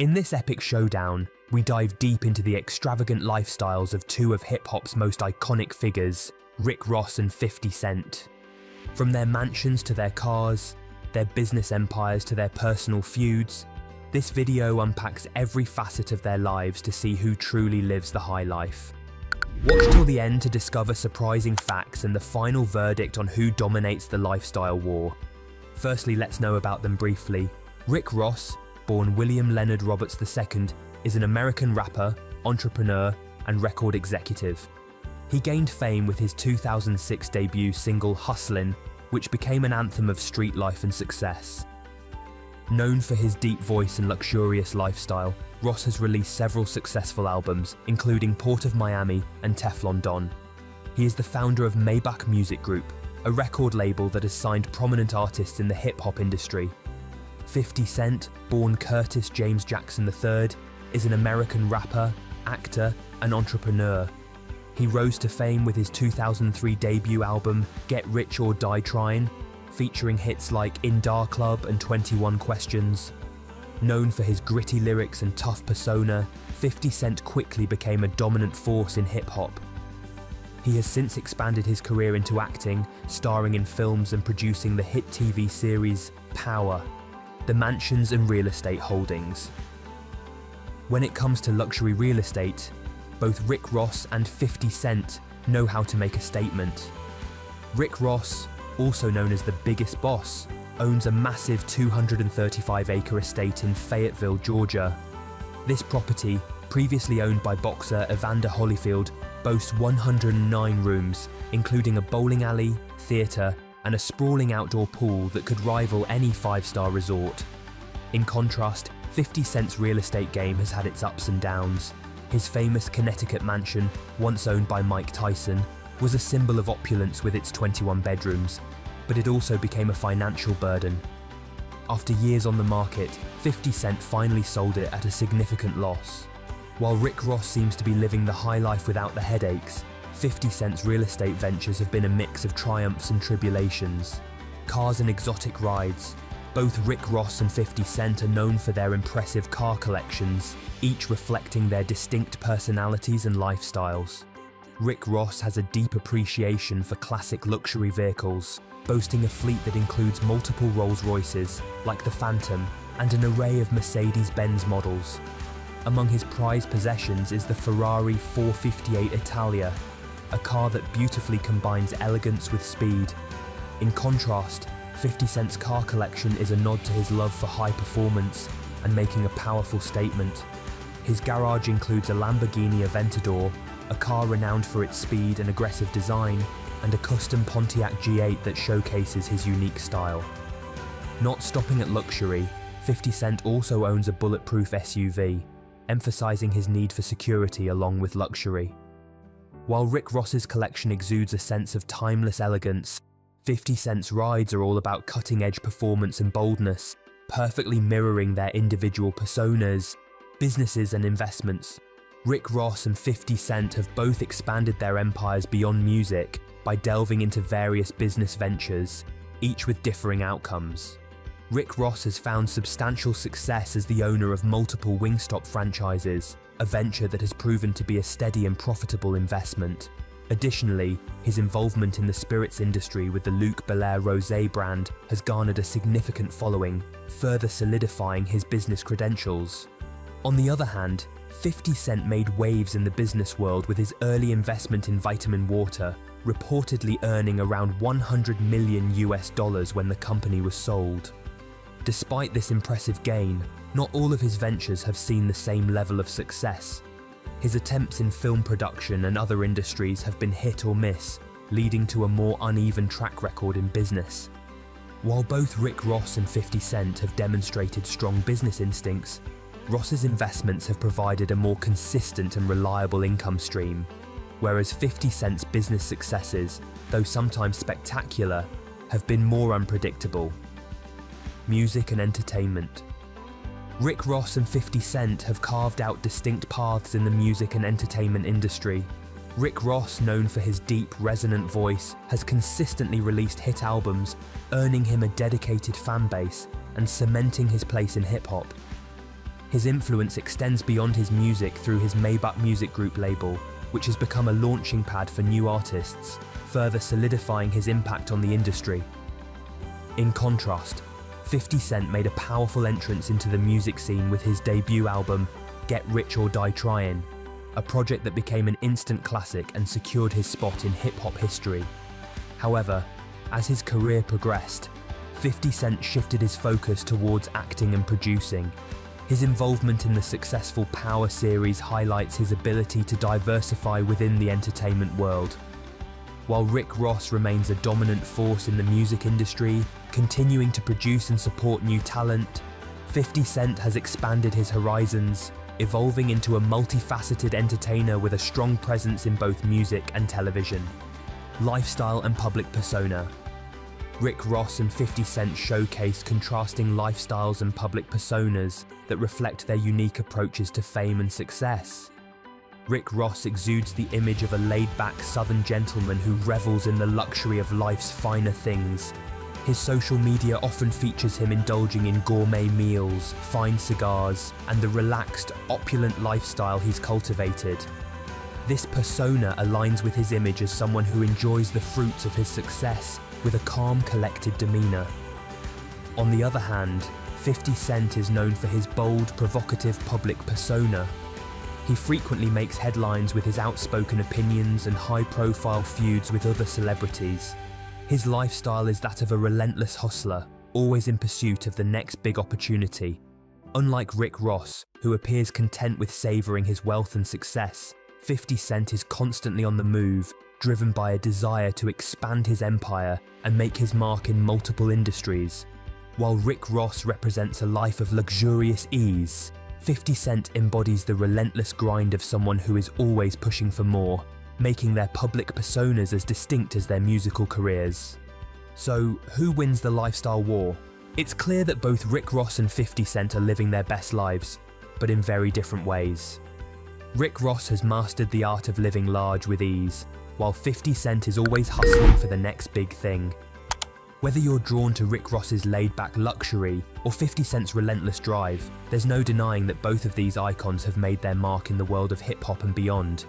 In this epic showdown, we dive deep into the extravagant lifestyles of two of hip hop's most iconic figures, Rick Ross and 50 Cent. From their mansions to their cars, their business empires to their personal feuds, this video unpacks every facet of their lives to see who truly lives the high life. Watch till the end to discover surprising facts and the final verdict on who dominates the lifestyle war. Firstly, let's know about them briefly. Rick Ross, born William Leonard Roberts II, is an American rapper, entrepreneur, and record executive. He gained fame with his 2006 debut single Hustlin', which became an anthem of street life and success. Known for his deep voice and luxurious lifestyle, Ross has released several successful albums, including Port of Miami and Teflon Don. He is the founder of Maybach Music Group, a record label that has signed prominent artists in the hip hop industry. 50 Cent, born Curtis James Jackson III, is an American rapper, actor, and entrepreneur. He rose to fame with his 2003 debut album Get Rich or Die Tryin', featuring hits like In da Club and 21 Questions. Known for his gritty lyrics and tough persona, 50 Cent quickly became a dominant force in hip hop. He has since expanded his career into acting, starring in films and producing the hit TV series Power, the mansions and real estate holdings. When it comes to luxury real estate, both Rick Ross and 50 Cent know how to make a statement. Rick Ross, also known as the biggest boss, owns a massive 235 acre estate in Fayetteville, Georgia. This property, previously owned by boxer Evander Holyfield, boasts 109 rooms, including a bowling alley, theatre, and a sprawling outdoor pool that could rival any five star resort. In contrast, 50 Cent's real estate game has had its ups and downs. His famous Connecticut mansion, once owned by Mike Tyson, was a symbol of opulence with its 21 bedrooms, but it also became a financial burden. After years on the market, 50 Cent finally sold it at a significant loss. While Rick Ross seems to be living the high life without the headaches, 50 Cent's real estate ventures have been a mix of triumphs and tribulations. Cars and exotic rides. Both Rick Ross and 50 Cent are known for their impressive car collections, each reflecting their distinct personalities and lifestyles. Rick Ross has a deep appreciation for classic luxury vehicles, boasting a fleet that includes multiple Rolls-Royces, like the Phantom, and an array of Mercedes-Benz models. Among his prized possessions is the Ferrari 458 Italia, a car that beautifully combines elegance with speed. In contrast, 50 Cent's car collection is a nod to his love for high performance and making a powerful statement. His garage includes a Lamborghini Aventador, a car renowned for its speed and aggressive design, and a custom Pontiac G8 that showcases his unique style. Not stopping at luxury, 50 Cent also owns a bulletproof SUV, emphasizing his need for security along with luxury. While Rick Ross's collection exudes a sense of timeless elegance, 50 Cent's rides are all about cutting-edge performance and boldness, perfectly mirroring their individual personas, businesses and investments. Rick Ross and 50 Cent have both expanded their empires beyond music by delving into various business ventures, each with differing outcomes. Rick Ross has found substantial success as the owner of multiple Wingstop franchises, a venture that has proven to be a steady and profitable investment. Additionally, his involvement in the spirits industry with the Luc Belaire Rosé brand has garnered a significant following, further solidifying his business credentials. On the other hand, 50 Cent made waves in the business world with his early investment in Vitamin Water, reportedly earning around 100 million US dollars when the company was sold. Despite this impressive gain, not all of his ventures have seen the same level of success. His attempts in film production and other industries have been hit or miss, leading to a more uneven track record in business. While both Rick Ross and 50 Cent have demonstrated strong business instincts, Ross's investments have provided a more consistent and reliable income stream, whereas 50 Cent's business successes, though sometimes spectacular, have been more unpredictable. Music and entertainment. Rick Ross and 50 Cent have carved out distinct paths in the music and entertainment industry. Rick Ross, known for his deep, resonant voice, has consistently released hit albums, earning him a dedicated fan base and cementing his place in hip hop. His influence extends beyond his music through his Maybach Music Group label, which has become a launching pad for new artists, further solidifying his impact on the industry. In contrast, 50 Cent made a powerful entrance into the music scene with his debut album, Get Rich or Die Trying, a project that became an instant classic and secured his spot in hip hop history. However, as his career progressed, 50 Cent shifted his focus towards acting and producing. His involvement in the successful Power series highlights his ability to diversify within the entertainment world. While Rick Ross remains a dominant force in the music industry, continuing to produce and support new talent, 50 Cent has expanded his horizons, evolving into a multifaceted entertainer with a strong presence in both music and television. Lifestyle and public persona. Rick Ross and 50 Cent showcase contrasting lifestyles and public personas that reflect their unique approaches to fame and success. Rick Ross exudes the image of a laid-back southern gentleman who revels in the luxury of life's finer things. His social media often features him indulging in gourmet meals, fine cigars, and the relaxed, opulent lifestyle he's cultivated. This persona aligns with his image as someone who enjoys the fruits of his success with a calm, collected demeanour. On the other hand, 50 Cent is known for his bold, provocative public persona. He frequently makes headlines with his outspoken opinions and high-profile feuds with other celebrities. His lifestyle is that of a relentless hustler, always in pursuit of the next big opportunity. Unlike Rick Ross, who appears content with savouring his wealth and success, 50 Cent is constantly on the move, driven by a desire to expand his empire and make his mark in multiple industries. While Rick Ross represents a life of luxurious ease, 50 Cent embodies the relentless grind of someone who is always pushing for more, making their public personas as distinct as their musical careers. So, who wins the lifestyle war? It's clear that both Rick Ross and 50 Cent are living their best lives, but in very different ways. Rick Ross has mastered the art of living large with ease, while 50 Cent is always hustling for the next big thing. Whether you're drawn to Rick Ross's laid-back luxury or 50 Cent's relentless drive, there's no denying that both of these icons have made their mark in the world of hip-hop and beyond.